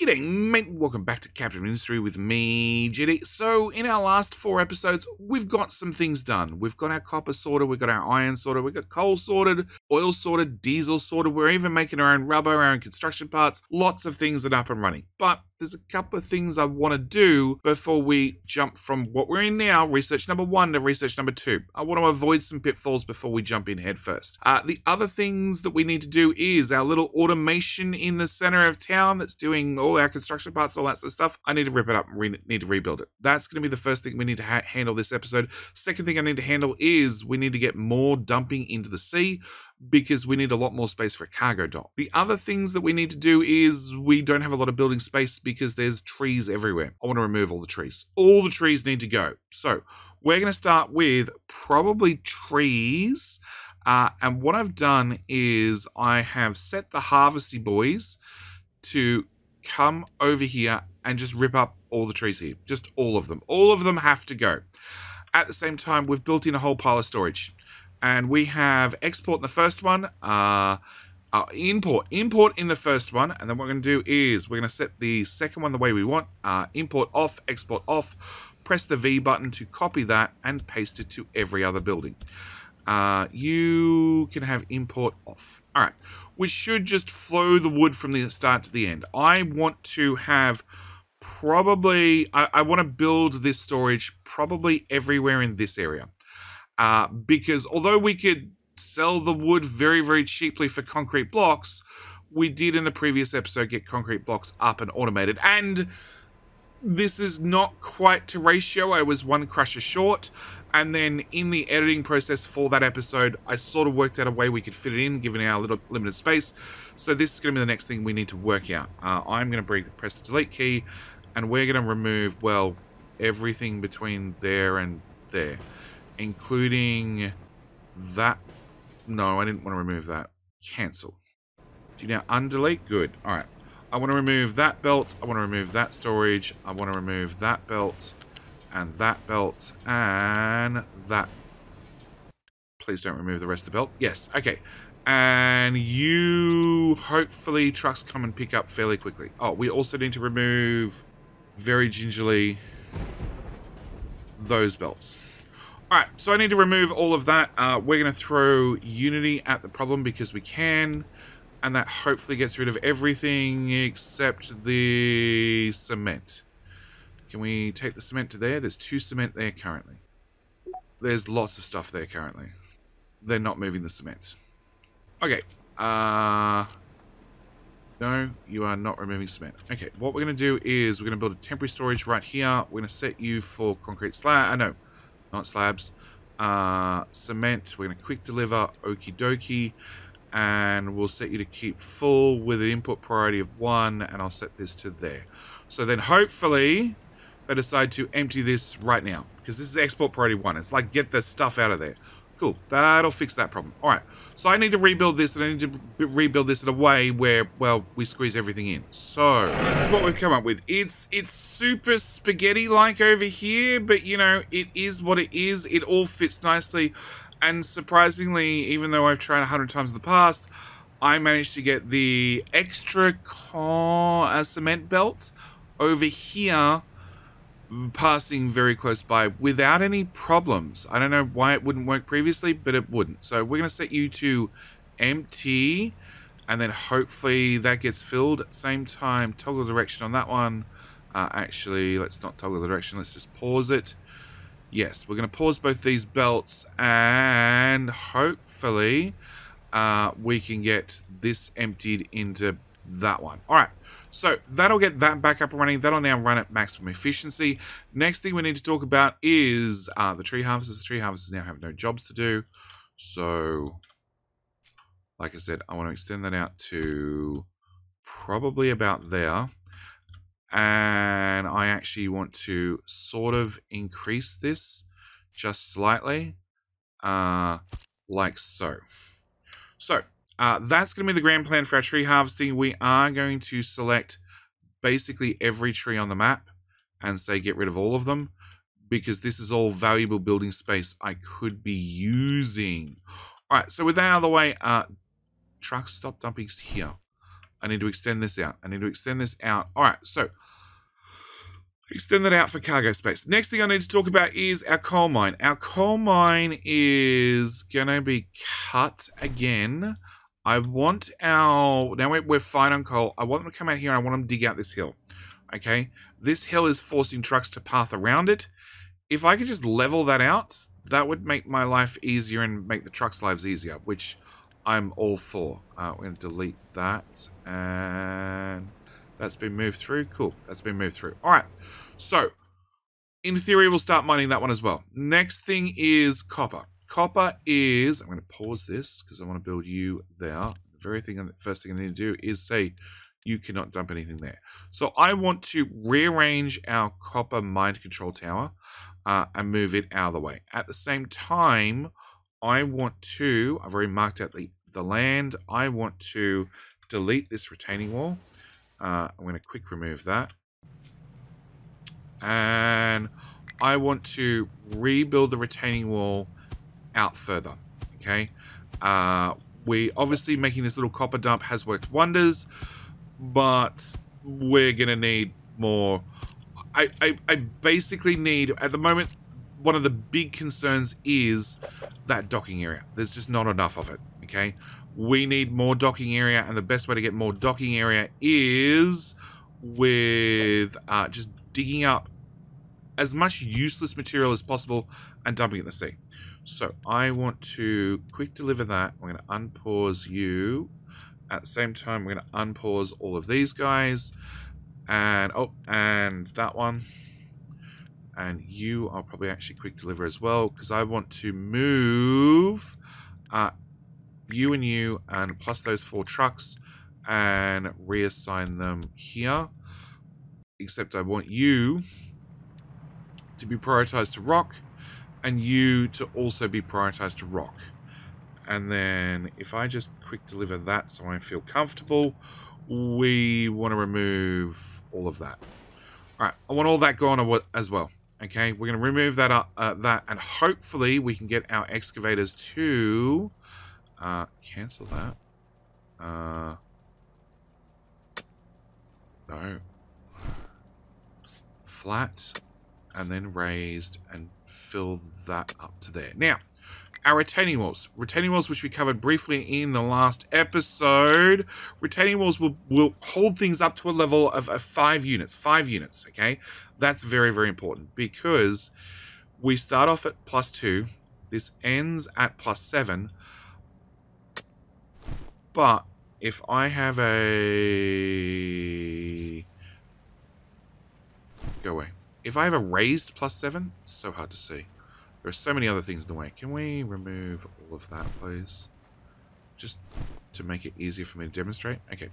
G'day, mate. Welcome back to Captain Industry with me, JD. So, in our last four episodes, we've got some things done. We've got our copper sorted, we've got our iron sorted, we've got coal sorted, oil sorted, diesel sorted. We're even making our own rubber, our own construction parts. Lots of things that are up and running. But there's a couple of things I want to do before we jump from what we're in now, research number one, to research number two. I want to avoid some pitfalls before we jump in headfirst. Uh, the other things that we need to do is our little automation in the center of town that's doing all our construction parts, all that sort of stuff. I need to rip it up re- need to rebuild it. That's going to be the first thing we need to ha- handle this episode. Second thing I need to handle is we need to get more dumping into the sea because we need a lot more space for a cargo dock. The other things that we need to do is we don't have a lot of building space because there's trees everywhere. I want to remove all the trees. All the trees need to go. So we're going to start with probably trees. Uh, and what I've done is I have set the harvesty boys to come over here and just rip up all the trees here. Just all of them. All of them have to go. At the same time, we've built in a whole pile of storage and we have export in the first one, uh, uh, import, import in the first one, and then what we're going to do is we're going to set the second one the way we want, uh, import off, export off, press the V button to copy that and paste it to every other building. Uh, you can have import off. All right, we should just flow the wood from the start to the end. I want to have probably, I, I want to build this storage probably everywhere in this area uh, because although we could sell the wood very, very cheaply for concrete blocks, we did in the previous episode get concrete blocks up and automated. And this is not quite to ratio. I was one crusher short. And then in the editing process for that episode, I sort of worked out a way we could fit it in, given our little limited space. So this is going to be the next thing we need to work out. Uh, I'm going to press the delete key, and we're going to remove, well, everything between there and there including that. No, I didn't want to remove that. Cancel. Do you now undelete? Good. All right. I want to remove that belt. I want to remove that storage. I want to remove that belt and that belt and that. Please don't remove the rest of the belt. Yes. Okay. And you, hopefully, trucks come and pick up fairly quickly. Oh, we also need to remove very gingerly those belts. Alright, so I need to remove all of that. Uh, we're going to throw Unity at the problem because we can. And that hopefully gets rid of everything except the cement. Can we take the cement to there? There's two cement there currently. There's lots of stuff there currently. They're not moving the cement. Okay. Uh, no, you are not removing cement. Okay, what we're going to do is we're going to build a temporary storage right here. We're going to set you for concrete slab. I uh, know not slabs. Uh, cement, we're going to quick deliver, okie dokie. And we'll set you to keep full with an input priority of one, and I'll set this to there. So then hopefully they decide to empty this right now, because this is export priority one. It's like get the stuff out of there. Cool. That'll fix that problem. All right. So I need to rebuild this, and I need to rebuild this in a way where, well, we squeeze everything in. So this is what we've come up with. It's it's super spaghetti-like over here, but you know it is what it is. It all fits nicely, and surprisingly, even though I've tried a hundred times in the past, I managed to get the extra core uh, cement belt over here passing very close by without any problems. I don't know why it wouldn't work previously, but it wouldn't. So we're going to set you to empty, and then hopefully that gets filled. Same time, toggle direction on that one. Uh, actually, let's not toggle the direction. Let's just pause it. Yes, we're going to pause both these belts, and hopefully uh, we can get this emptied into that one. All right, so that'll get that back up and running. That'll now run at maximum efficiency. Next thing we need to talk about is uh, the tree harvesters. The tree harvesters now have no jobs to do. So, like I said, I want to extend that out to probably about there. And I actually want to sort of increase this just slightly, uh, like so. So, uh, that's going to be the grand plan for our tree harvesting. We are going to select basically every tree on the map and say get rid of all of them because this is all valuable building space I could be using. All right, so with that out of the way, uh, trucks stop dumping here. I need to extend this out. I need to extend this out. All right, so extend that out for cargo space. Next thing I need to talk about is our coal mine. Our coal mine is going to be cut again. I want our, now we're fine on coal. I want them to come out here and I want them to dig out this hill. Okay, this hill is forcing trucks to path around it. If I could just level that out, that would make my life easier and make the trucks' lives easier, which I'm all for. Uh, we're going to delete that. And that's been moved through. Cool. That's been moved through. All right. So, in theory, we'll start mining that one as well. Next thing is copper. Copper is... I'm going to pause this because I want to build you there. The very thing, first thing I need to do is say you cannot dump anything there. So I want to rearrange our copper mind control tower uh, and move it out of the way. At the same time, I want to, I've already marked out the, the land, I want to delete this retaining wall. Uh, I'm going to quick remove that. And I want to rebuild the retaining wall out further. Okay. Uh, we obviously making this little copper dump has worked wonders, but we're going to need more. I, I, I basically need, at the moment, one of the big concerns is that docking area. There's just not enough of it, okay? We need more docking area, and the best way to get more docking area is with uh, just digging up as much useless material as possible and dumping it in the sea. So I want to quick deliver that. I'm going to unpause you. At the same time, we're going to unpause all of these guys. And, oh, and that one and you are probably actually quick deliver as well because I want to move uh, you and you and plus those four trucks and reassign them here except I want you to be prioritized to rock and you to also be prioritized to rock and then if I just quick deliver that so I feel comfortable we want to remove all of that all right I want all that gone as well Okay, we're going to remove that up, uh, that, and hopefully we can get our excavators to uh, cancel that. Uh, no. Flat, and then raised, and fill that up to there. Now, our retaining walls. Retaining walls, which we covered briefly in the last episode. Retaining walls will, will hold things up to a level of, of five units. Five units, okay? That's very, very important because we start off at plus two. This ends at plus seven. But if I have a... Go away. If I have a raised plus seven, it's so hard to see. There are so many other things in the way. Can we remove all of that, please? Just to make it easier for me to demonstrate. Okay.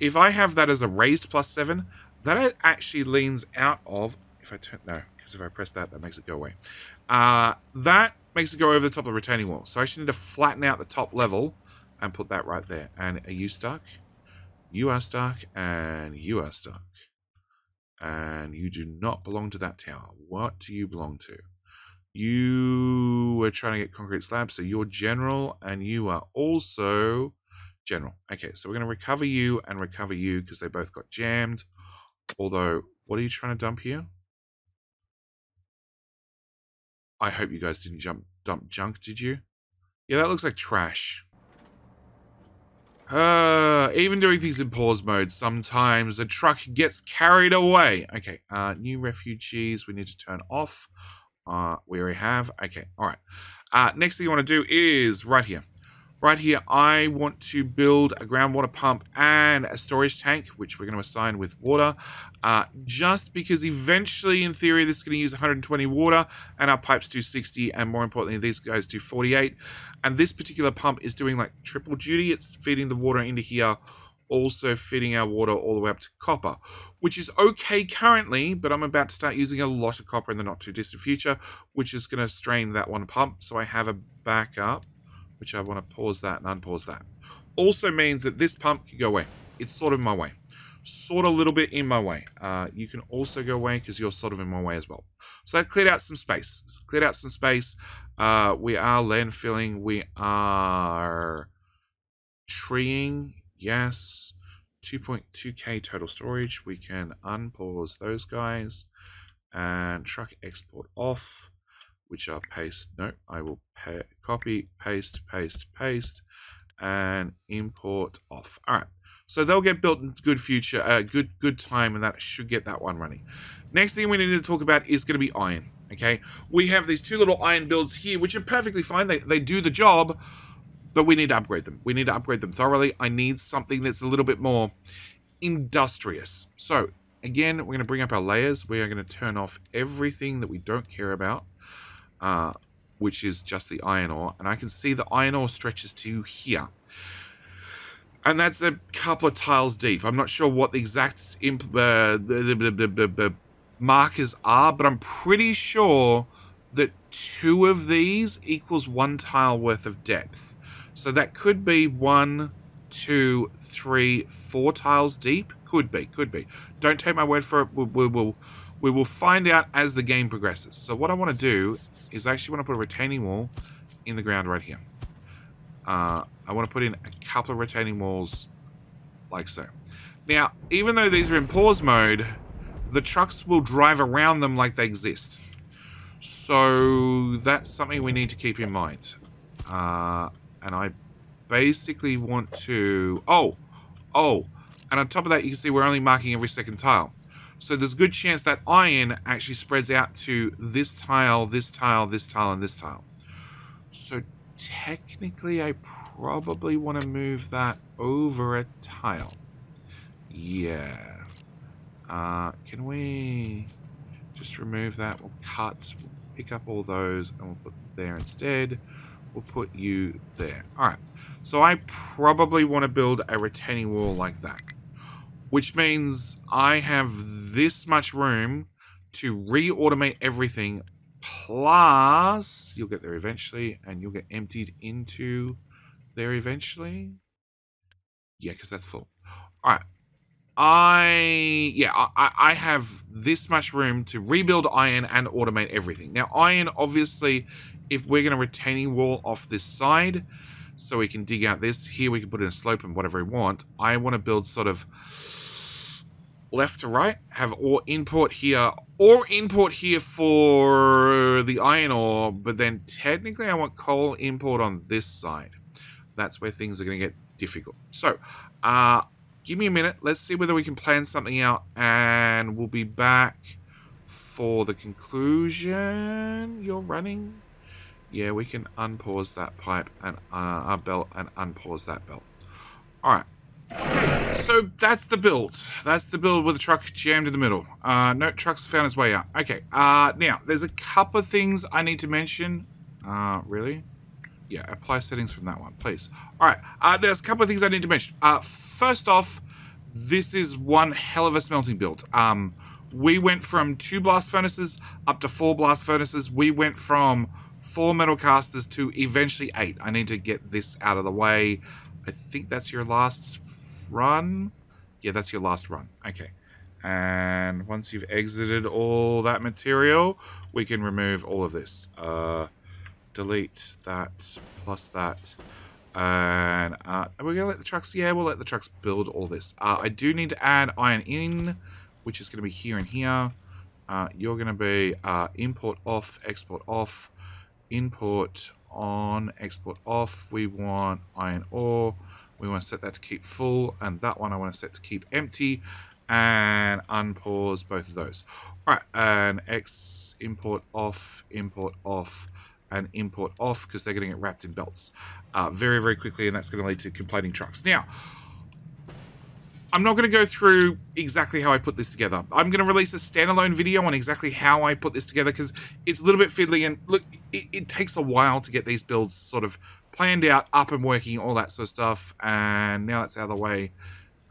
If I have that as a raised plus 7, that actually leans out of... If I turn... No, because if I press that, that makes it go away. Uh, that makes it go over the top of the retaining wall. So I actually need to flatten out the top level and put that right there. And are you stuck? You are stuck, and you are stuck. And you do not belong to that tower. What do you belong to? You were trying to get concrete slabs, so you're general, and you are also general. Okay, so we're going to recover you and recover you because they both got jammed. Although, what are you trying to dump here? I hope you guys didn't jump dump junk, did you? Yeah, that looks like trash. Uh, even doing things in pause mode, sometimes the truck gets carried away. Okay, uh, new refugees we need to turn off. Uh, we already have. Okay, all right. Uh, next thing you want to do is right here. Right here, I want to build a groundwater pump and a storage tank, which we're going to assign with water, uh, just because eventually, in theory, this is going to use 120 water, and our pipes do 60, and more importantly, these guys do 48. And this particular pump is doing like triple duty. It's feeding the water into here also feeding our water all the way up to copper, which is okay currently, but I'm about to start using a lot of copper in the not too distant future, which is going to strain that one pump. So I have a backup, which I want to pause that and unpause that. Also means that this pump can go away. It's sort of in my way. Sort of a little bit in my way. Uh, you can also go away because you're sort of in my way as well. So that cleared out some space. Cleared out some space. Uh, we are landfilling. We are treeing Yes. 2.2k total storage. We can unpause those guys and truck export off, which are paste. No, I will pay, copy, paste, paste, paste, and import off. All right. So they'll get built in good future, uh, good good time, and that should get that one running. Next thing we need to talk about is going to be iron. Okay, we have these two little iron builds here, which are perfectly fine. They they do the job, but we need to upgrade them. We need to upgrade them thoroughly. I need something that's a little bit more industrious. So again, we're going to bring up our layers. We are going to turn off everything that we don't care about, uh, which is just the iron ore. And I can see the iron ore stretches to here. And that's a couple of tiles deep. I'm not sure what the exact uh, markers are, but I'm pretty sure that two of these equals one tile worth of depth. So that could be one, two, three, four tiles deep. Could be, could be. Don't take my word for it. We, we will, we will find out as the game progresses. So what I want to do is I actually want to put a retaining wall in the ground right here. Uh, I want to put in a couple of retaining walls like so. Now, even though these are in pause mode, the trucks will drive around them like they exist. So that's something we need to keep in mind. Uh, and I basically want to... Oh! Oh! And on top of that, you can see we're only marking every second tile. So there's a good chance that iron actually spreads out to this tile, this tile, this tile, and this tile. So technically, I probably want to move that over a tile. Yeah. Uh, can we just remove that? We'll cut, we'll pick up all those, and we'll put there instead. We'll put you there. Alright, so I probably want to build a retaining wall like that. Which means I have this much room to re-automate everything plus you'll get there eventually and you'll get emptied into there eventually yeah because that's full all right I yeah I, I have this much room to rebuild iron and automate everything. Now iron obviously if we're going to retaining wall off this side so we can dig out this here we can put in a slope and whatever we want. I want to build sort of left to right have ore import here or import here for the iron ore but then technically I want coal import on this side. That's where things are going to get difficult. So uh give me a minute. Let's see whether we can plan something out, and we'll be back for the conclusion. You're running. Yeah, we can unpause that pipe and uh, belt and unpause that belt. All right. So that's the build. That's the build with the truck jammed in the middle. Uh, no, truck's found its way out. Okay. Uh, now, there's a couple of things I need to mention. Uh, really? Yeah, apply settings from that one, please. All right. Uh, there's a couple of things I need to mention. Uh, first off, this is one hell of a smelting build. Um, we went from two blast furnaces up to four blast furnaces. We went from four metal casters to eventually eight. I need to get this out of the way. I think that's your last run. Yeah, that's your last run. Okay. And once you've exited all that material, we can remove all of this. Uh, delete that plus that. And uh, are we going to let the trucks? Yeah, we'll let the trucks build all this. Uh, I do need to add iron in, which is going to be here and here. Uh, you're going to be uh, import off, export off, import on, export off. We want iron ore. We want to set that to keep full, and that one I want to set to keep empty, and unpause both of those. All right, and X import off, import off and import off because they're getting it wrapped in belts uh, very, very quickly, and that's going to lead to complaining trucks. Now, I'm not going to go through exactly how I put this together. I'm going to release a standalone video on exactly how I put this together because it's a little bit fiddly and look, it, it, takes a while to get these builds sort of planned out, up and working, all that sort of stuff. And now that's out of the way.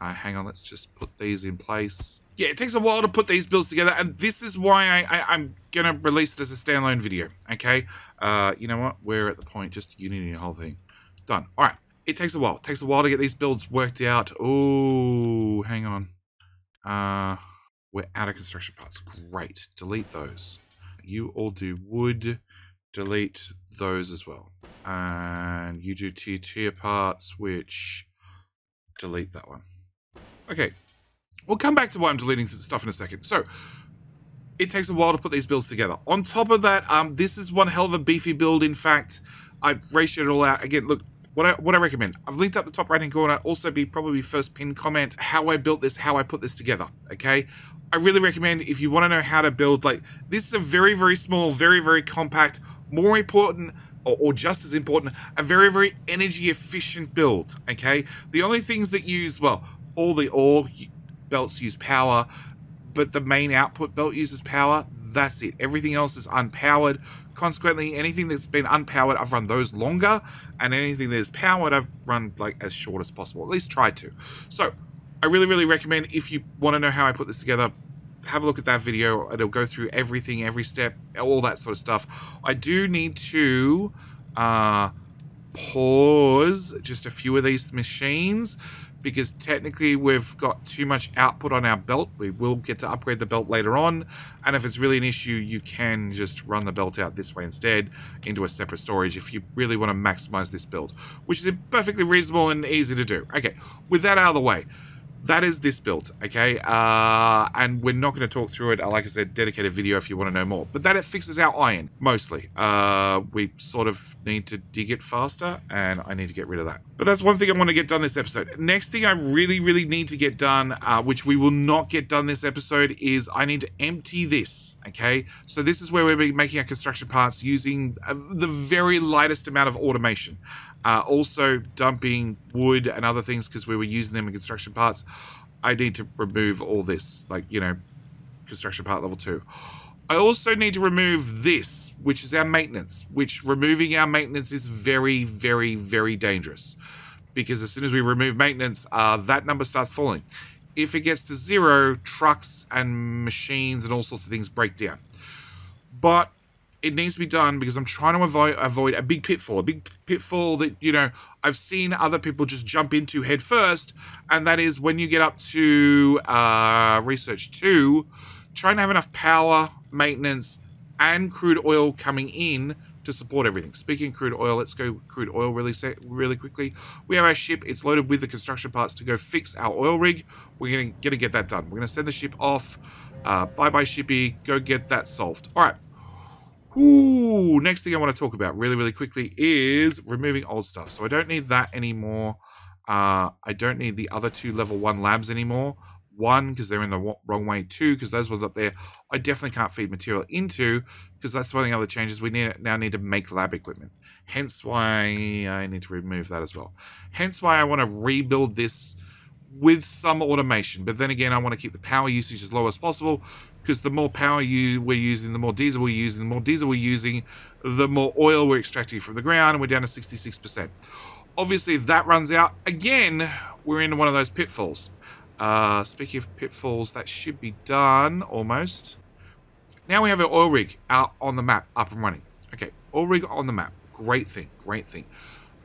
Uh, hang on, let's just put these in place yeah, it takes a while to put these builds together, and this is why I, am going to release it as a standalone video, okay? Uh, you know what? We're at the point, just unity the whole thing. Done. All right. It takes a while. It takes a while to get these builds worked out. Oh, hang on. Uh, we're out of construction parts. Great. Delete those. You all do wood. Delete those as well. And you do tier tier parts, which delete that one. Okay, we'll come back to why I'm deleting stuff in a second. So, it takes a while to put these builds together. On top of that, um, this is one hell of a beefy build. In fact, I've ratioed it all out. Again, look, what I, what I recommend, I've linked up the top right hand corner, also be probably first pin comment, how I built this, how I put this together, okay? I really recommend if you want to know how to build, like, this is a very, very small, very, very compact, more important, or, or, just as important, a very, very energy efficient build, okay? The only things that use, well, all the ore belts use power, but the main output belt uses power. That's it. Everything else is unpowered. Consequently, anything that's been unpowered, I've run those longer, and anything that is powered, I've run like as short as possible. At least try to. So, I really, really recommend if you want to know how I put this together, have a look at that video. It'll go through everything, every step, all that sort of stuff. I do need to uh, pause just a few of these machines because technically we've got too much output on our belt. We will get to upgrade the belt later on, and if it's really an issue, you can just run the belt out this way instead into a separate storage if you really want to maximize this build, which is perfectly reasonable and easy to do. Okay, with that out of the way, that is this build, okay? Uh, and we're not going to talk through it. Like I said, dedicated video if you want to know more. But that it fixes our iron, mostly. Uh, we sort of need to dig it faster, and I need to get rid of that. But that's one thing I want to get done this episode. Next thing I really, really need to get done, uh, which we will not get done this episode, is I need to empty this, okay? So this is where we'll be making our construction parts using uh, the very lightest amount of automation. Uh, also dumping wood and other things because we were using them in construction parts. I need to remove all this, like, you know, construction part level two. I also need to remove this, which is our maintenance, which removing our maintenance is very, very, very dangerous. Because as soon as we remove maintenance, uh, that number starts falling. If it gets to zero, trucks and machines and all sorts of things break down. But it needs to be done because I'm trying to avoid avoid a big pitfall, a big pitfall that you know I've seen other people just jump into head first, and that is when you get up to uh, research two, trying to have enough power, maintenance, and crude oil coming in to support everything. Speaking crude oil, let's go crude oil really really quickly. We have our ship; it's loaded with the construction parts to go fix our oil rig. We're gonna, gonna get that done. We're gonna send the ship off. Uh, bye bye shippy. Go get that solved. All right. Ooh, next thing I want to talk about really, really quickly is removing old stuff. So I don't need that anymore. Uh, I don't need the other two level one labs anymore. One, because they're in the wrong way. Two, because those ones up there, I definitely can't feed material into, because that's one of the other changes. We need now need to make lab equipment. Hence why I need to remove that as well. Hence why I want to rebuild this with some automation. But then again, I want to keep the power usage as low as possible because the more power you we're using, the more diesel we're using, the more diesel we're using, the more oil we're extracting from the ground, and we're down to 66%. Obviously, if that runs out, again, we're into one of those pitfalls. Uh, speaking of pitfalls, that should be done almost. Now we have our oil rig out on the map, up and running. Okay, oil rig on the map. Great thing, great thing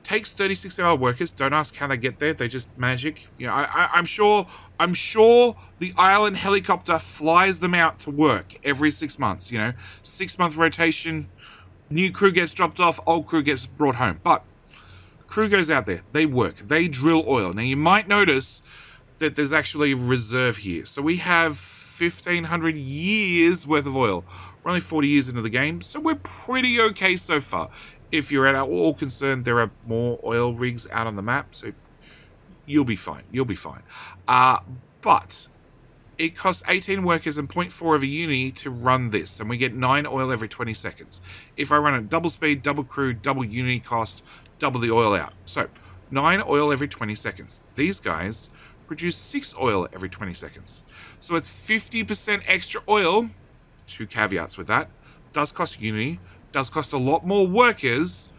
takes 36 hour workers. Don't ask how they get there. They just magic. You know, I, am sure. I'm sure the island helicopter flies them out to work every six months. You know, six month rotation. New crew gets dropped off. Old crew gets brought home. But crew goes out there. They work. They drill oil. Now you might notice that there's actually a reserve here. So we have 1500 years worth of oil. We're only 40 years into the game, so we're pretty okay so far if you're at all concerned, there are more oil rigs out on the map, so you'll be fine. You'll be fine. Uh, but it costs 18 workers and 0.4 of a uni to run this, and we get 9 oil every 20 seconds. If I run at double speed, double crew, double uni cost, double the oil out. So, 9 oil every 20 seconds. These guys produce 6 oil every 20 seconds. So it's 50% extra oil. Two caveats with that. Does cost uni, does cost a lot more workers,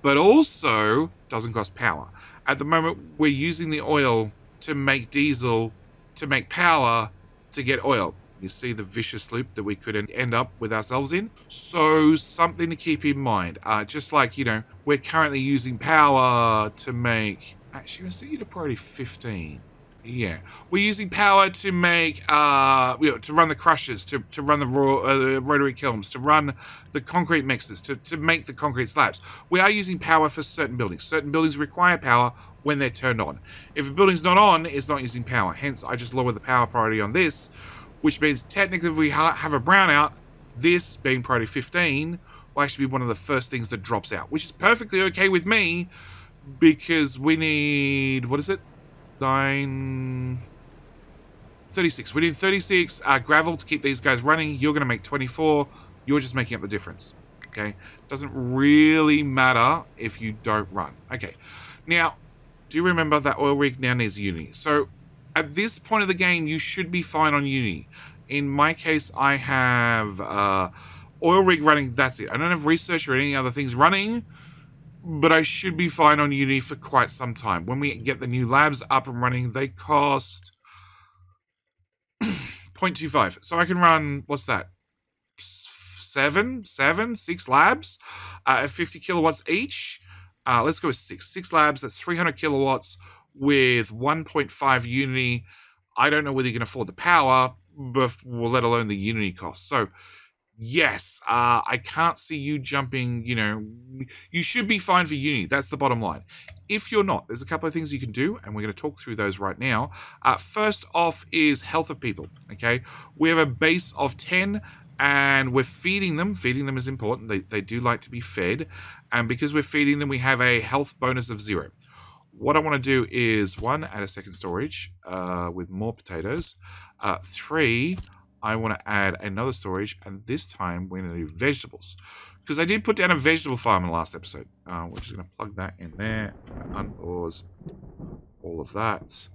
but also doesn't cost power. At the moment, we're using the oil to make diesel, to make power, to get oil. You see the vicious loop that we could end up with ourselves in? So, something to keep in mind. Uh, just like, you know, we're currently using power to make. Actually, I see you to priority 15. Yeah, we're using power to make, uh, you know, to run the crushers, to, to run the, raw, uh, rotary kilns, to run the concrete mixers, to, to make the concrete slabs. We are using power for certain buildings. Certain buildings require power when they're turned on. If a building's not on, it's not using power. Hence, I just lower the power priority on this, which means technically if we ha have a brownout, this being priority 15 will actually be one of the first things that drops out, which is perfectly okay with me because we need, what is it? 9... 36. We need 36 uh, gravel to keep these guys running. You're going to make 24. You're just making up the difference. Okay? Doesn't really matter if you don't run. Okay. Now, do you remember that oil rig now needs uni? So, at this point of the game, you should be fine on uni. In my case, I have uh, oil rig running. That's it. I don't have research or any other things running but I should be fine on Unity for quite some time. When we get the new labs up and running, they cost 0.25. So I can run, what's that? Seven, seven, six labs uh, at 50 kilowatts each. Uh, let's go with six. Six labs, that's 300 kilowatts with 1.5 Unity. I don't know whether you can afford the power, but well, let alone the Unity cost. So yes, uh, I can't see you jumping, you know, you should be fine for uni. That's the bottom line. If you're not, there's a couple of things you can do, and we're going to talk through those right now. Uh, first off is health of people, okay? We have a base of 10, and we're feeding them. Feeding them is important. They, they do like to be fed, and because we're feeding them, we have a health bonus of zero. What I want to do is, one, add a second storage uh, with more potatoes. Uh, three, I want to add another storage, and this time we're going to do vegetables. Because I did put down a vegetable farm in the last episode. Uh, we're just going to plug that in there, unpause all of that,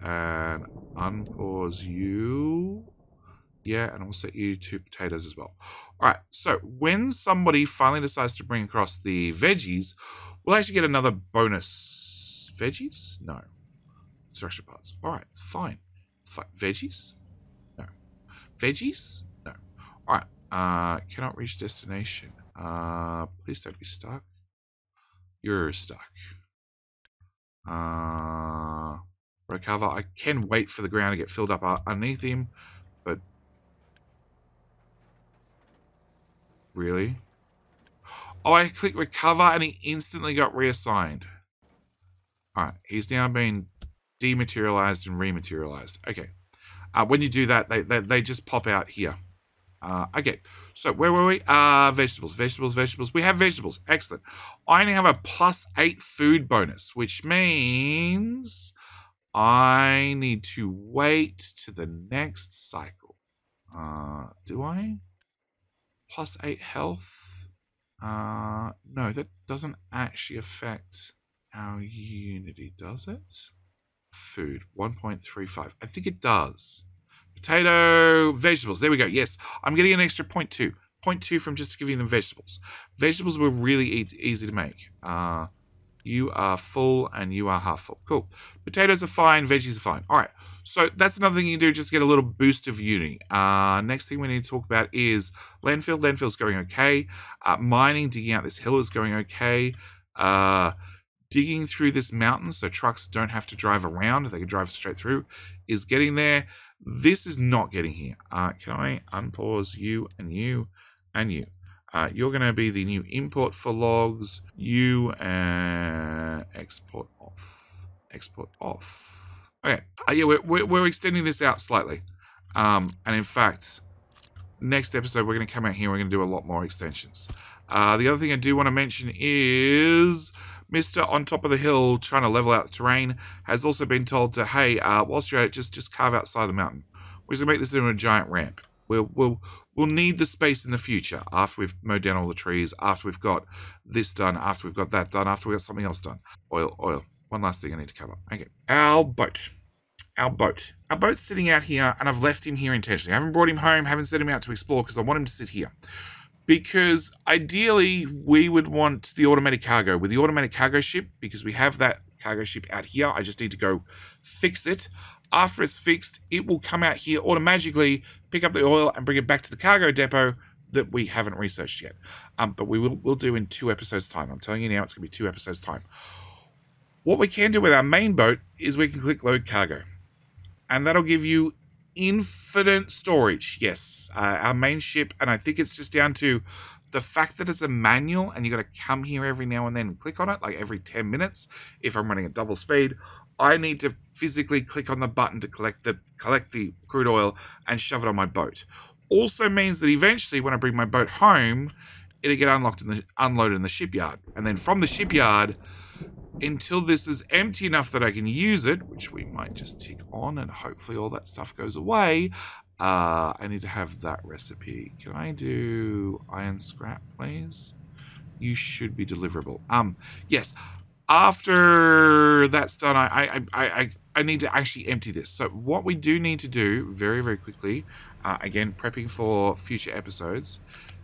and unpause you. Yeah, and we'll set you to potatoes as well. All right, so when somebody finally decides to bring across the veggies, we'll actually get another bonus. Veggies? No. Structure parts. All right, it's fine. It's fine. Veggies? Veggies? No. Alright. Uh, cannot reach destination. Uh, please don't be stuck. You're stuck. Uh, recover. I can wait for the ground to get filled up underneath him, but... Really? Oh, I click recover and he instantly got reassigned. Alright, he's now been dematerialized and rematerialized. Okay. Uh, when you do that, they, they, they just pop out here. Uh, okay, so where were we? Uh, vegetables, vegetables, vegetables. We have vegetables. Excellent. I only have a plus eight food bonus, which means I need to wait to the next cycle. Uh, do I? Plus eight health? Uh, no, that doesn't actually affect our unity, does it? Food 1.35 i think it does. Potato vegetables. There we go. Yes. I'm getting an extra 0.2 0.2 from just giving them vegetables. Vegetables were really e easy to make. Uh you are full and you are half full. Cool. Potatoes are fine. Veggies are fine. All right so that's another thing you can do just get a little boost of uni uh next thing we need to talk about is landfill. Landfill's going okay. Uh mining digging out this hill is going okay. Uh digging through this mountain so trucks don't have to drive around, they can drive straight through, is getting there. This is not getting here. Uh, can I unpause you and you and you? Uh, you're going to be the new import for logs. You uh, export off. Export off. Okay. Uh, yeah, we're, we're, we're, extending this out slightly. Um, and in fact, next episode, we're going to come out here. We're going to do a lot more extensions. Uh, the other thing I do want to mention is Mr. On top of the hill trying to level out the terrain has also been told to, hey, uh, whilst you're at it, just, just carve outside the mountain. We're going to make this into a giant ramp. We'll, we'll, we'll need the space in the future after we've mowed down all the trees, after we've got this done, after we've got that done, after we've got something else done. Oil, oil. One last thing I need to cover. Okay. Our boat. Our boat. Our boat's sitting out here, and I've left him here intentionally. I haven't brought him home, haven't sent him out to explore because I want him to sit here because ideally we would want the automatic cargo. With the automatic cargo ship because we have that cargo ship out here i just need to go fix it. After it's fixed it will come out here automatically pick up the oil and bring it back to the cargo depot that we haven't researched yet. Um, but we will we'll do in two episodes time. I'm telling you now it's going to be two episodes time. What we can do with our main boat is we can click load cargo and that'll give you infinite storage. Yes, uh, our main ship, and I think it's just down to the fact that it's a manual and you got to come here every now and then and click on it, like every 10 minutes. If I'm running at double speed, I need to physically click on the button to collect the collect the crude oil and shove it on my boat. Also means that eventually, when I bring my boat home, it'll get unlocked in the unloaded in the shipyard, and then from the shipyard until this is empty enough that I can use it, which we might just tick on and hopefully all that stuff goes away. Uh, I need to have that recipe. Can I do iron scrap, please? You should be deliverable. Um, yes. After that's done, I, I, I, I, need to actually empty this. So what we do need to do very, very quickly, uh, again, prepping for future episodes,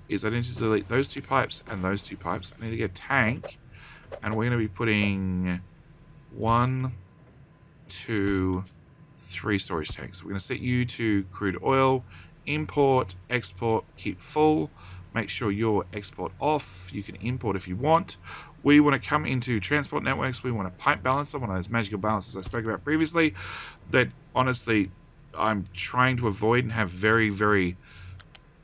is I need to delete those two pipes and those two pipes. I need to get a tank and we're going to be putting one, two, three storage tanks. We're going to set you to crude oil, import, export, keep full. Make sure your export off. You can import if you want. We want to come into transport networks. We want a pipe balancer, one of those magical balancers I spoke about previously. That honestly, I'm trying to avoid and have very, very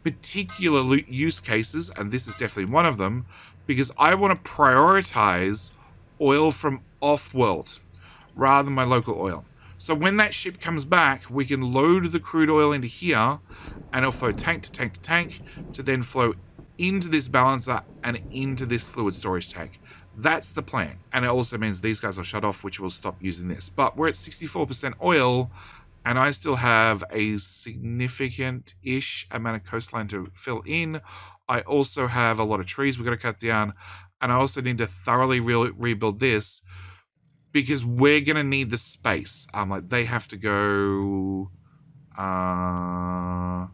particular use cases, and this is definitely one of them, because I want to prioritize oil from off-world rather than my local oil. So when that ship comes back, we can load the crude oil into here and it'll flow tank to tank to tank to then flow into this balancer and into this fluid storage tank. That's the plan. And it also means these guys are shut off, which will stop using this. But we're at 64% oil and I still have a significant-ish amount of coastline to fill in. I also have a lot of trees we've got to cut down, and I also need to thoroughly re- rebuild this because we're gonna need the space. Um, like they have to go. Uh,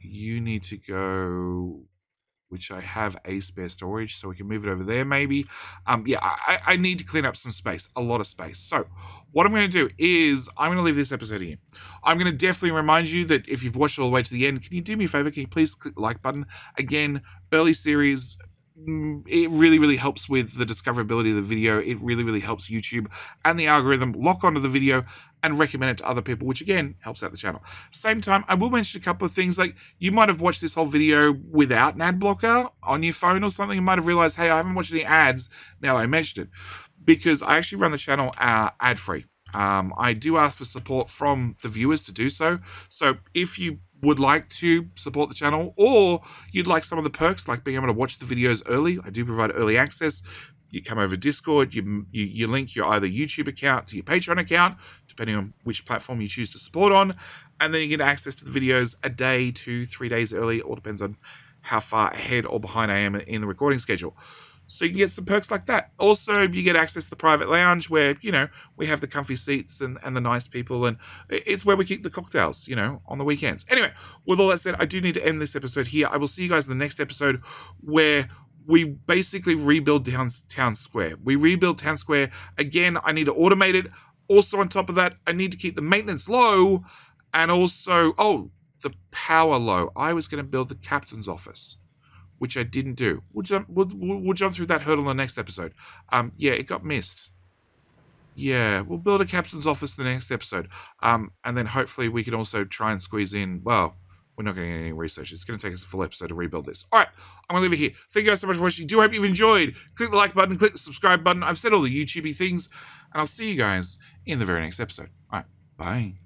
you need to go which I have a spare storage, so we can move it over there maybe. Um, yeah, I, I need to clean up some space, a lot of space. So what I'm going to do is I'm going to leave this episode here. I'm going to definitely remind you that if you've watched all the way to the end, can you do me a favor? Can you please click the like button? Again, early series, it really, really helps with the discoverability of the video. It really, really helps YouTube and the algorithm lock onto the video and recommend it to other people, which again helps out the channel. Same time, I will mention a couple of things like you might have watched this whole video without an ad blocker on your phone or something. You might have realized, hey, I haven't watched any ads now I mentioned it because I actually run the channel uh, ad free. Um, I do ask for support from the viewers to do so. So if you would like to support the channel or you'd like some of the perks like being able to watch the videos early, I do provide early access. You come over Discord, you, you, you link your either YouTube account to your Patreon account, depending on which platform you choose to support on, and then you get access to the videos a day, two, three days early. It all depends on how far ahead or behind I am in the recording schedule. So you can get some perks like that. Also, you get access to the private lounge where, you know, we have the comfy seats and, and the nice people, and it's where we keep the cocktails, you know, on the weekends. Anyway, with all that said, I do need to end this episode here. I will see you guys in the next episode where we basically rebuild town, town square. We rebuild town square. Again, I need to automate it. Also, on top of that, I need to keep the maintenance low and also, oh, the power low. I was going to build the captain's office which I didn't do. We'll jump, we'll, we'll jump through that hurdle in the next episode. Um, yeah, it got missed. Yeah, we'll build a captain's office the next episode. Um, and then hopefully we can also try and squeeze in, well, we're not going to get any research. It's going to take us a full episode to rebuild this. All right, I'm going to leave it here. Thank you guys so much for watching. Do hope you've enjoyed. Click the like button, click the subscribe button. I've said all the YouTubey things, and I'll see you guys in the very next episode. All right, bye.